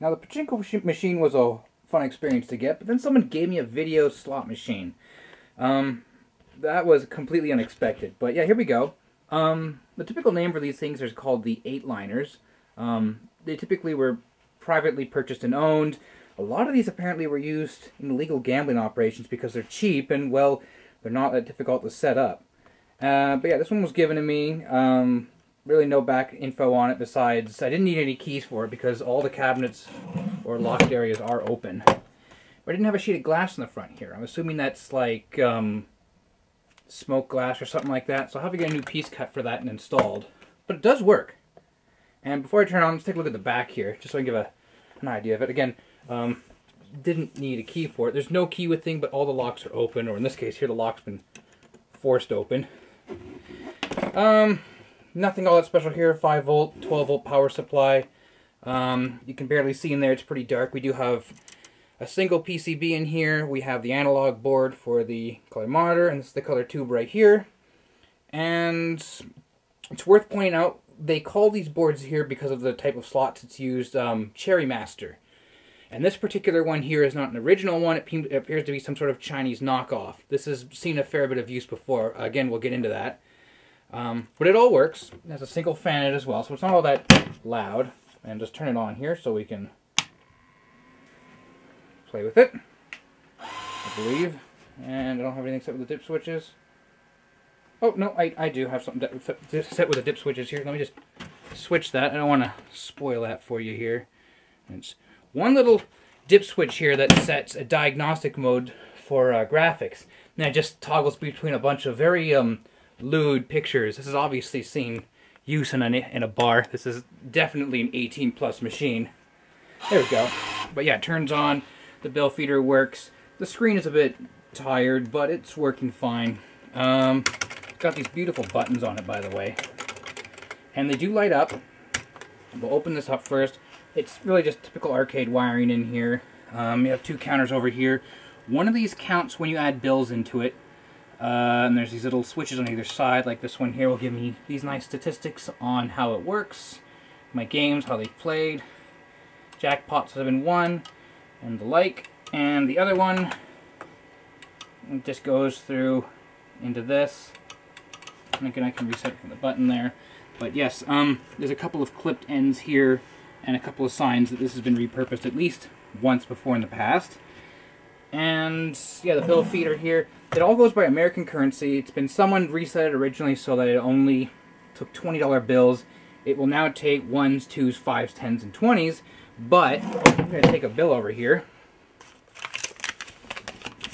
Now the pachinko machine was a fun experience to get, but then someone gave me a video slot machine. Um, that was completely unexpected. But yeah, here we go. Um, the typical name for these things is called the eight liners. Um, they typically were privately purchased and owned. A lot of these apparently were used in illegal gambling operations because they're cheap and well, they're not that difficult to set up. Uh, but yeah, this one was given to me. Um, really no back info on it besides I didn't need any keys for it because all the cabinets or locked areas are open. But I didn't have a sheet of glass in the front here. I'm assuming that's like um, smoke glass or something like that. So I'll have to get a new piece cut for that and installed. But it does work. And before I turn on, let's take a look at the back here, just so I can give a, an idea of it. Again, um, didn't need a key for it. There's no key with thing, but all the locks are open, or in this case here, the lock's been forced open. Um, nothing all that special here. 5 volt, 12 volt power supply. Um, you can barely see in there. It's pretty dark. We do have a single PCB in here. We have the analog board for the color monitor, and this is the color tube right here. And it's worth pointing out, they call these boards here because of the type of slots it's used, um, Cherry Master. And this particular one here is not an original one. It appears to be some sort of Chinese knockoff. This has seen a fair bit of use before. Again, we'll get into that. Um, but it all works. It has a single fan in it as well, so it's not all that loud. And just turn it on here so we can play with it. I believe. And I don't have anything set with the dip switches. Oh, no, I, I do have something set with the dip switches here. Let me just switch that. I don't want to spoil that for you here. It's one little dip switch here that sets a diagnostic mode for uh, graphics. And it just toggles between a bunch of very um, lewd pictures. This is obviously seen use in a, in a bar. This is definitely an 18 plus machine. There we go. But yeah, it turns on. The bill feeder works. The screen is a bit tired, but it's working fine. Um, got these beautiful buttons on it, by the way. And they do light up. We'll open this up first. It's really just typical arcade wiring in here. Um, you have two counters over here. One of these counts when you add bills into it. Uh, and there's these little switches on either side, like this one here will give me these nice statistics on how it works, my games, how they've played, jackpots that have been won, and the like. And the other one just goes through into this. And again, I can reset from the button there. But yes, um, there's a couple of clipped ends here and a couple of signs that this has been repurposed at least once before in the past. And yeah, the bill of feeder here. It all goes by American currency. It's been someone reset it originally so that it only took $20 bills. It will now take ones, twos, fives, tens, and twenties. But I'm going to take a bill over here.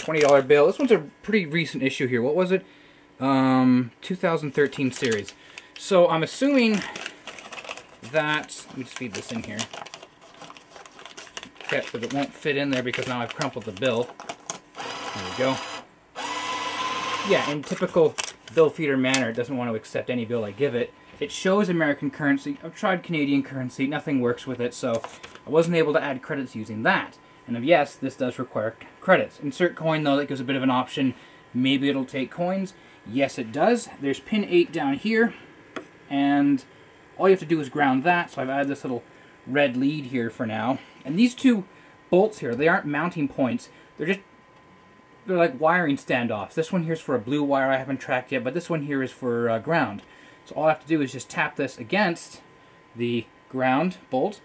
$20 bill. This one's a pretty recent issue here. What was it? Um, 2013 series. So I'm assuming that, let me just feed this in here. But it won't fit in there because now I've crumpled the bill. There we go. Yeah, in typical bill feeder manner, it doesn't want to accept any bill I give it. It shows American currency. I've tried Canadian currency. Nothing works with it, so I wasn't able to add credits using that. And if yes, this does require credits. Insert coin, though, that gives a bit of an option. Maybe it'll take coins. Yes, it does. There's pin 8 down here, and all you have to do is ground that. So I've added this little red lead here for now. And these two bolts here, they aren't mounting points. They're just, they're like wiring standoffs. This one here is for a blue wire I haven't tracked yet, but this one here is for uh, ground. So all I have to do is just tap this against the ground bolt,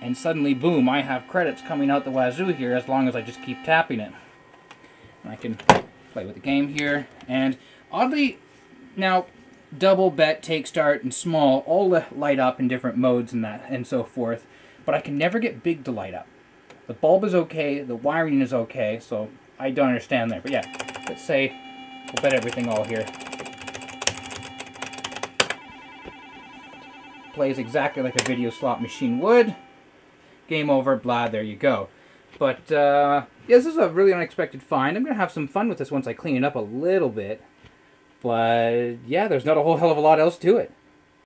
and suddenly, boom, I have credits coming out the wazoo here as long as I just keep tapping it. And I can play with the game here, and oddly, now, double, bet, take, start, and small all light up in different modes and that, and so forth, but I can never get big to light up. The bulb is okay, the wiring is okay, so I don't understand there. But yeah, let's say we'll bet everything all here. plays exactly like a video slot machine would. Game over, blah, there you go. But, uh, yeah, this is a really unexpected find. I'm going to have some fun with this once I clean it up a little bit. But, yeah, there's not a whole hell of a lot else to it.